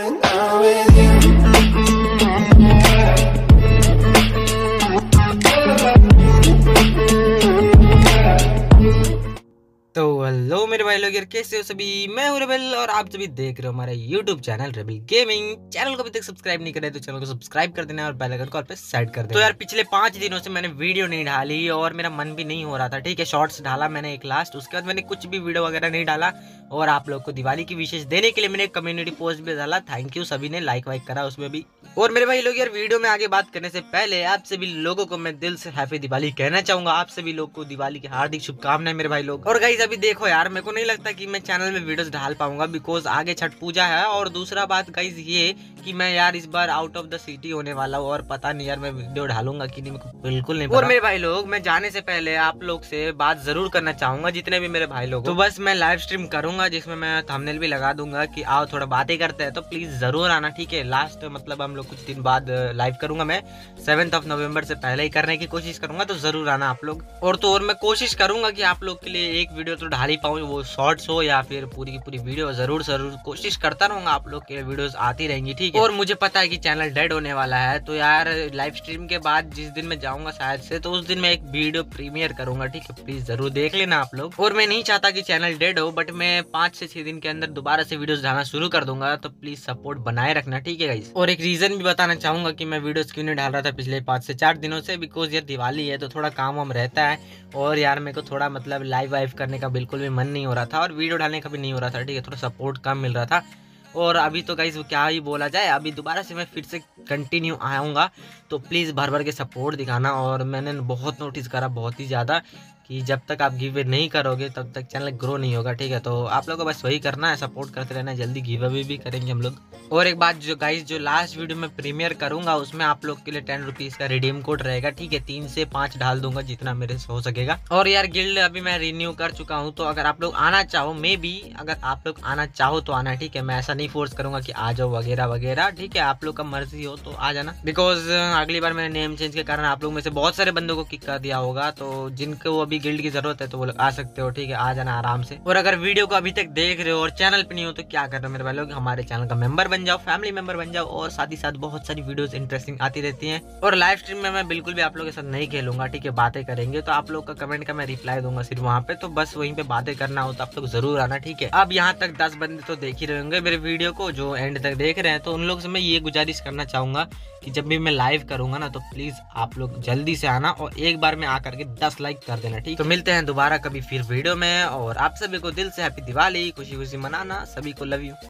going, going. मेरे भाई लोग कैसे हो सभी? मैं हूँ रेबल और आप सभी देख रहे हो हमारा YouTube channel rebel gaming channel को अभी तक सब्सक्राइब नहीं करे तो चैनल को सब्सक्राइब कर देना और बेल आइकन को पे सेट कर देना। तो यार, पिछले पाँच दिनों से मैंने वीडियो नहीं डाली और मेरा मन भी नहीं हो रहा था, ठीक है? शॉर्ट्स डाला मैंने एक लास्ट उसके बाद मैंने कुछ भी वीडियो वगैरह नहीं डाला और आप लोग को दिवाली की विशेष देने के लिए मैंने कम्युनिटी पोस्ट भी डाला। थैंक यू सभी ने लाइक वाइक करा उसमें भी। और मेरे भाई लोग यार वीडियो में आगे बात करने से पहले आप सभी लोगों को मैं दिल से हैप्पी दिवाली कहना चाहूँगा। आप सभी लोग को दिवाली की हार्दिक शुभकामनाएँ मेरे भाई लोग। और गाइज़ अभी देखो यार मेरे को नहीं लगता कि मैं चैनल में वीडियोस डाल पाऊँगा बिकॉज़ आगे छठ पूजा है और दूसरा बात गाइज़ ये कि मैं यार इस बार आउट ऑफ़ द सिटी होने वाला हूँ और पता नहीं यार मैं वीडियो डालूँगा कि नहीं मेरे को बिल्कुल नहीं और मेरे भाई लोग मैं जाने से पहले आप लोग से बात ज़रूर करना चाहूँगा जितने भी मेरे भाई लोग तो बस मैं लाइव स्ट्रीम करूँगा जिसमें मैं थंबनेल भी लगा दूँगा कि आओ थोड़ा बातें करते हैं तो प्लीज़ ज़रूर आना ठीक है? लास्ट मतलब हम लोग कुछ दिन बाद लाइव करूँगा मैं। सेवेंथ ऑफ़ नवंबर से पहले ही करने की कोशिश करूँगा तो ज़रूर आना आप लोग। और तो और मैं कोशिश करूँगा कि आप लोग के लिए एक वीडियो तो ढाल ही पाऊँ वो शॉर्ट्स हो या फिर पूरी की पूरी वीडियो ज़रूर ज़रूर कोशिश करता रहूँगा आप लोग के वीडियोस आती रहेंगी, ठीक है? और मुझे पता है कि चैनल डेड होने वाला है तो यार लाइव स्ट्रीम के बाद जिस दिन मैं जाऊँगा शायद से तो उस दिन मैं एक वीडियो प्रीमियर करूँगा, ठीक है? प्लीज़ ज़रूर देख लेना आप लोग। और मैं नहीं चाहता कि चैनल डेड हो बट मैं पाँच से छह दिन के अंदर दोबारा से वीडियोस डालना शुरू कर दूँगा तो प्लीज़ सपोर्ट बनाए रखना, ठीक है और एक रीजन भी बताना चाहूँगा कि मैं वीडियोस क्यों नहीं डाल रहा था पिछले पाँच से चार दिनों से बिकॉज़ यार दिवाली है तो थोड़ा काम वाम रहता है, और यार मेरे को थोड़ा मतलब लाइव वाइव करने का बिल्कुल भी मन नहीं हो रहा था और वीडियो डालने का भी नहीं हो रहा था, ठीक है? थोड़ा सपोर्ट कम मिल रहा था। और अभी तो गाइज़ क्या ही बोला जाए, अभी दोबारा से मैं फिर से कंटिन्यू आऊँगा। तो प्लीज़ भर भर के सपोर्ट दिखाना और मैंने बहुत नोटिस करा, बहुत ही ज़्यादा, कि जब तक आप गिव नहीं करोगे, तब तक चैनल ग्रो नहीं होगा, ठीक है? तो आप लोगों को बस वही करना है सपोर्ट करते रहना, जल्दी गिव अवे भी करेंगे हम लोग। और एक बात जो गाइस जो लास्ट वीडियो में प्रीमियर करूँगा, उसमें आप लोग के लिए टेन रुपीज़ का रिडीम कोड रहेगा, ठीक है? तीन से पाँच डाल दूँगा, जितना मेरे से हो सकेगा। और यार गिल्ड अभी मैं रिन्यू कर चुका हूँ तो अगर आप लोग आना चाहो मे भी अगर आप लोग आना चाहो तो आना, ठीक है? मैं ऐसा नहीं फोर्स करूँगा कि आ जाओ वगैरह वगैरह। ठीक है, आप लोग का मर्ज़ी हो तो आ जाना। बिकॉज़ अगली बार मैंने नेम चेंज के कारण आप लोग में से बहुत सारे बंदों को किक कर दिया होगा तो जिनको अभी गिल्ड की ज़रूरत है तो वो लोग आ सकते हो। ठीक है, आ जाना आराम से। और अगर वीडियो को अभी तक देख रहे हो और चैनल पे नहीं हो तो क्या कर रहे हो मेरे भाई लोग? हमारे चैनल का मेंबर बन जाओ फैमिली मेंबर बन जाओ और साथ ही साथ बहुत सारी वीडियोस इंटरेस्टिंग आती रहती हैं। और लाइव स्ट्रीम में मैं बिल्कुल भी आप लोगों के साथ नहीं खेलूँगा, ठीक है, बातें करेंगे। तो आप लोग का कमेंट का मैं रिप्लाई दूँगा सिर्फ़ वहाँ पे। तो बस वहीं पे बातें करना हो तो आप लोग ज़रूर आना, ठीक है। अब यहाँ तक दस बंदे तो देख ही रहे होंगे। मेरे वीडियो को जो एंड तक देख रहे हैं तो उन लोग से मैं ये गुजारिश करना चाहूँगा कि जब भी मैं लाइव करूँगा ना तो प्लीज़ आप लोग जल्दी से आना और एक बार में आकर के दस लाइक कर देना ठीक तो मिलते हैं दोबारा कभी फिर वीडियो में और आप सभी को दिल से हैप्पी दिवाली खुशी खुशी मनाना सभी को लव यू